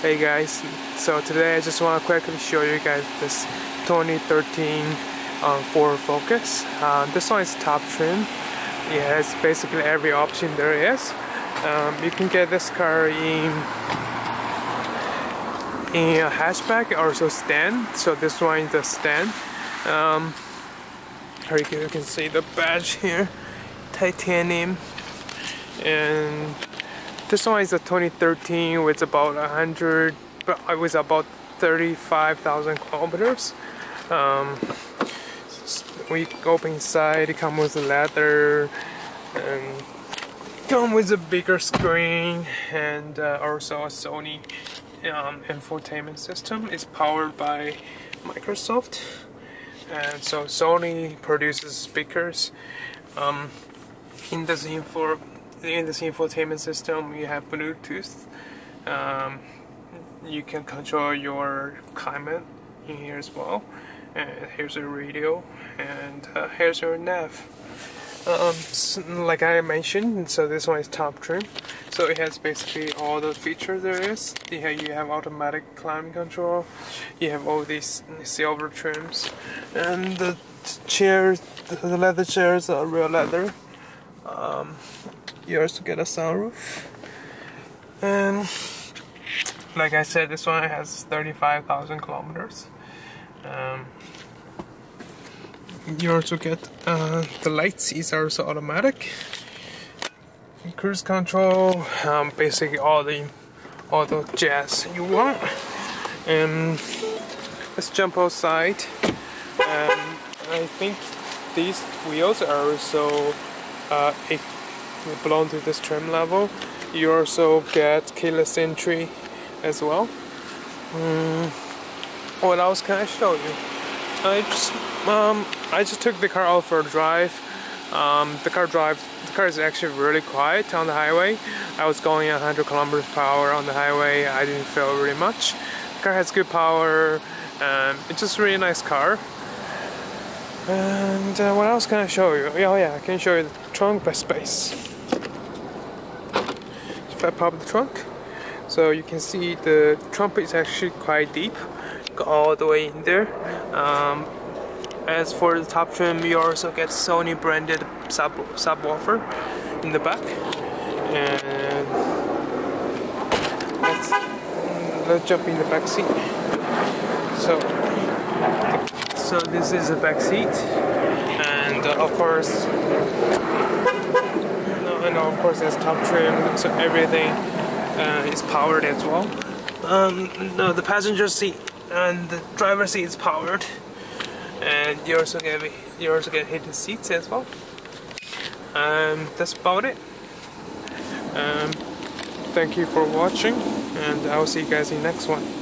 Hey guys, so today I just want to quickly show you guys this 2013 um, Ford Focus. Uh, this one is top trim. It has basically every option there is. Um, you can get this car in in a hatchback or also sedan. So this one is a sedan. Um, here you can see the badge here, titanium, and this one is a 2013 with about 100, but it was about 35,000 kilometers. Um, we open inside, it comes with leather and come with a bigger screen and uh, also a Sony um, infotainment system. It's powered by Microsoft and so Sony produces speakers. Um, in this info in this infotainment system you have Bluetooth. Um, you can control your climate in here as well. And here's your radio and uh, here's your nav. Um, so like I mentioned so this one is top trim. So it has basically all the features there is. You have, you have automatic climate control. You have all these silver trims. And the chairs the leather chairs are real leather. Um, you to get a sunroof. And like I said this one has 35,000 kilometers. Um, you also get uh, the light seats are also automatic. Cruise control um, basically all the all the jazz you want. And let's jump outside. Um, I think these wheels are also uh, belong to this trim level. You also get keyless entry as well. Mm, what else can I show you? I just um, I just took the car out for a drive. Um, the car drive the car is actually really quiet on the highway. I was going 100 kilometers per hour on the highway. I didn't feel really much. The car has good power. Um, it's just a really nice car. And uh, what else can I show you? Oh yeah, I can show you the trunk by space if I pop the trunk. So you can see the trunk is actually quite deep. All the way in there. Um, as for the top trim you also get Sony branded sub subwoofer in the back. And let's, let's jump in the back seat. So so this is the back seat. And uh, of course and of course it's top trim, so everything uh, is powered as well. Um, no, the passenger seat and the driver seat is powered, and you also get you also get heated seats as well. Um, that's about it. Um, thank you for watching, and I will see you guys in the next one.